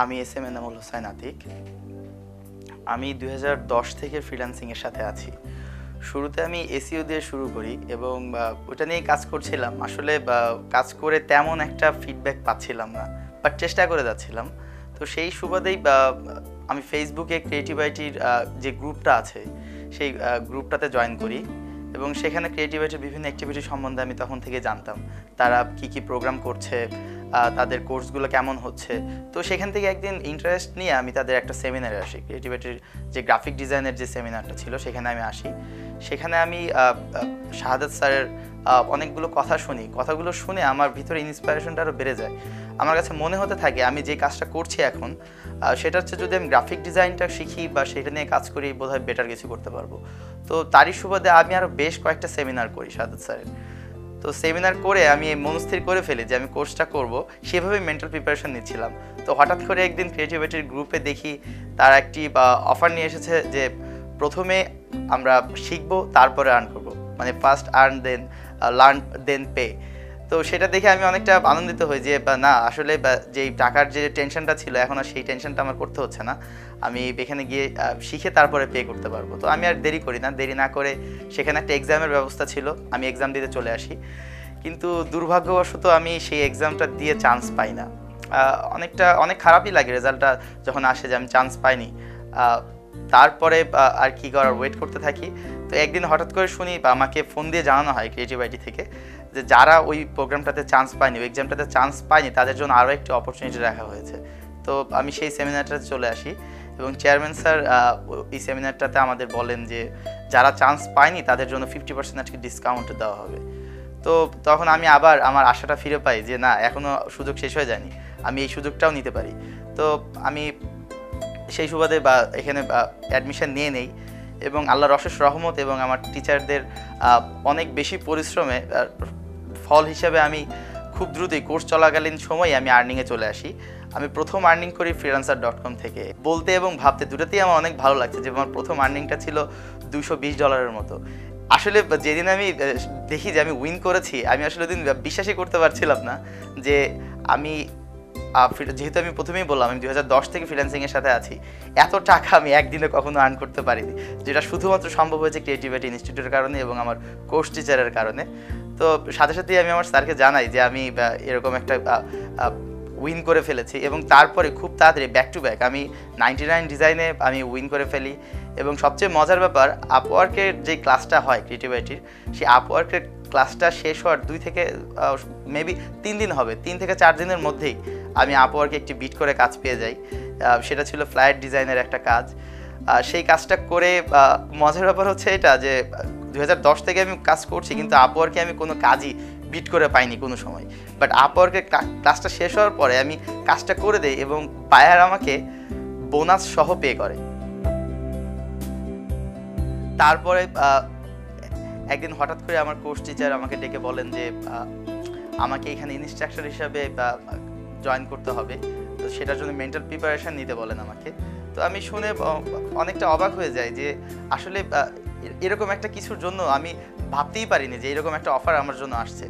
আমি S M Enamul Hossain Atik আমি দু হাজার দশ থেকে ফ্রিল্যান্সিংয়ের সাথে আছি। শুরুতে আমি এসিও দিয়ে শুরু করি এবং ওটা নিয়ে কাজ করছিলাম। আসলে কাজ করে তেমন একটা ফিডব্যাক পাচ্ছিলাম না বাট চেষ্টা করে যাচ্ছিলাম। তো সেই সুবাদেই আমি ফেসবুকে ক্রিয়েটিভ আইটির যে গ্রুপটা আছে, সেই গ্রুপটাতে জয়েন করি এবং সেখানে ক্রিয়েটিভিটির বিভিন্ন অ্যাক্টিভিটি সম্বন্ধে আমি তখন থেকে জানতাম। তারা কি কি প্রোগ্রাম করছে তাদের কোর্সগুলো কেমন হচ্ছে। তো সেখান থেকে একদিন ইন্টারেস্ট নিয়ে আমি তাদের একটা সেমিনারে আসি। ক্রিয়েটিভিটির যে গ্রাফিক ডিজাইনের যে সেমিনারটা ছিল, সেখানে আমি আসি। সেখানে আমি শাহাদাত স্যারের অনেকগুলো কথা শুনি। কথাগুলো শুনে আমার ভিতরে ইন্সপিরেশনটা আরও বেড়ে যায়। আমার কাছে মনে হতে থাকে, আমি যে কাজটা করছি এখন সেটা হচ্ছে যদি আমি গ্রাফিক ডিজাইনটা শিখি বা সেটা নিয়ে কাজ করি, বোধহয় বেটার কিছু করতে পারব। তো তারই সুবাদে আমি আরও বেশ কয়েকটা সেমিনার করি শাহাদাত স্যারের। তো সেমিনার করে আমি মনস্থির করে ফেলি যে আমি কোর্সটা করব। সেভাবে মেন্টাল প্রিপারেশন নিচ্ছিলাম। তো হঠাৎ করে একদিন ক্রিয়েটিভিটির গ্রুপে দেখি তার একটি অফার নিয়ে এসেছে যে প্রথমে আমরা শিখব, তারপরে আর্ন করব। মানে first earn then learn then pay তো সেটা দেখে আমি অনেকটা আনন্দিত হই যে না, আসলে যেই টাকার যে টেনশনটা ছিল, এখন আর সেই টেনশনটা আমার করতে হচ্ছে না। আমি এখানে গিয়ে শিখে তারপরে পে করতে পারব। তো আমি আর দেরি করি না। দেরি না করে সেখানে একটা এক্সামের ব্যবস্থা ছিল। আমি এক্সাম দিতে চলে আসি। কিন্তু দুর্ভাগ্যবশত আমি সেই এক্সামটা দিয়ে চান্স পাই না। অনেকটা, অনেক খারাপই লাগে রেজাল্টটা যখন আসে যে আমি চান্স পাইনি। তারপরে আর কি করার ওয়েট করতে থাকি। তো একদিন হঠাৎ করে শুনি বা আমাকে ফোন দিয়ে জানানো হয় ক্রিয়েটিভ আইটি থেকে যে যারা ওই প্রোগ্রামটাতে চান্স পায়নি, ওই এক্সামটাতে চান্স পায়নি, তাদের জন্য আরও একটি অপরচুনিটি রাখা হয়েছে। তো আমি সেই সেমিনারটাতে চলে আসি এবং চেয়ারম্যান স্যার এই সেমিনারটাতে আমাদের বলেন যে যারা চান্স পায়নি, তাদের জন্য ফিফটি পার্সেন্ট আজকে ডিসকাউন্ট দেওয়া হবে। তো তখন আমি আবার আমার আশাটা ফিরে পাই যে না এখনও সুযোগ শেষ হয়ে যায়নি, আমি এই সুযোগটাও নিতে পারি। তো আমি সেই সুবাদে বা এখানে অ্যাডমিশন নিয়ে নেই। এবং আল্লাহর অশেষ রহমত এবং আমার টিচারদের অনেক বেশি পরিশ্রমে ফল হিসাবে আমি খুব দ্রুতই কোর্স চলাকালীন সময় আমি আর্নিংয়ে চলে আসি। আমি প্রথম আর্নিং করি ফ্রিলান্সার ডট কম থেকে। বলতে এবং ভাবতে দুটোতেই আমার অনেক ভালো লাগছে যে আমার প্রথম আর্নিংটা ছিল দুশো বিশ ডলারের মতো। আসলে যেদিন আমি দেখি যে আমি উইন করেছি, আমি আসলে ওদিন বিশ্বাসই করতে পারছিলাম না যে আমি যেহেতু আমি প্রথমেই বললাম, আমি দু হাজার দশ থেকে ফ্রিল্যান্সিংয়ের সাথে আছি, এত টাকা আমি একদিনে কখনো আর্ন করতে পারিনি, যেটা শুধুমাত্র সম্ভব হয়েছে ক্রিয়েটিভিটি ইনস্টিটিউটের কারণে এবং আমার কোর্স টিচারের কারণে। তো সাথে সাথেই আমি আমার স্যারকে জানাই যে আমি এরকম একটা উইন করে ফেলেছি এবং তারপরে খুব তাড়াতাড়ি ব্যাক টু ব্যাক আমি নাইনটি নাইন ডিজাইনে আমি উইন করে ফেলি। এবং সবচেয়ে মজার ব্যাপার আপওয়ার্কের যে ক্লাসটা হয় ক্রিয়েটিভিটির সেই আপওয়ার্কের ক্লাসটা শেষ হওয়ার দুই থেকে মেবি তিন দিন হবে, তিন থেকে চার দিনের মধ্যেই আমি আপওয়ার্কে একটি বিট করে কাজ পেয়ে যাই। সেটা ছিল ফ্লাইট ডিজাইনের একটা কাজ। সেই কাজটা করে মজার ব্যাপার হচ্ছে এটা যে দু হাজার দশ থেকে আমি কাজ করছি, কিন্তু আপওয়ার্কে আমি কোনো কাজই বিট করে পাইনি কোনো সময়। বাট আপওয়ার্কের ক্লাসটা শেষ হওয়ার পরে আমি কাজটা করে দেই এবং বায়ার আমাকে বোনাস সহ পে করে। তারপরে একদিন হঠাৎ করে আমার কোর্স টিচার আমাকে ডেকে বলেন যে আমাকে এখানে ইনস্ট্রাক্টর হিসাবে জয়েন করতে হবে। তো সেটার জন্য মেন্টাল প্রিপারেশন নিতে বলেন আমাকে। তো আমি শুনে অনেকটা অবাক হয়ে যাই যে আসলে এরকম একটা কিছুর জন্য আমি ভাবতেই পারিনি যে এরকম একটা অফার আমার জন্য আসছে।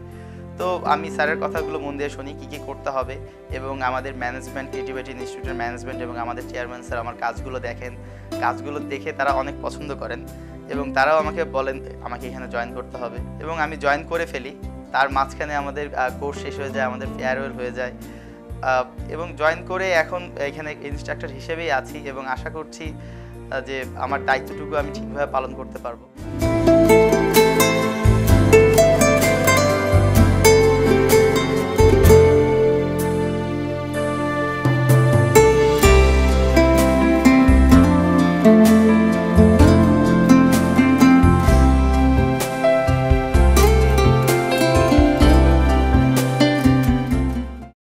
তো আমি স্যারের কথাগুলো মন দিয়ে শুনি কী কী করতে হবে এবং আমাদের ম্যানেজমেন্ট ক্রিয়েটিভিটি ইনস্টিটিউটের ম্যানেজমেন্ট এবং আমাদের চেয়ারম্যান স্যার আমার কাজগুলো দেখেন। কাজগুলো দেখে তারা অনেক পছন্দ করেন এবং তারাও আমাকে বলেন, আমাকে এখানে জয়েন করতে হবে। এবং আমি জয়েন করে ফেলি। তার মাঝখানে আমাদের কোর্স শেষ হয়ে যায়, আমাদের ফেয়ারওয়েল হয়ে যায়। এবং জয়েন করে এখন এখানে ইনস্ট্রাক্টর হিসেবেই আছি এবং আশা করছি যে আমার দায়িত্বটুকু আমি ঠিকভাবে পালন করতে পারব।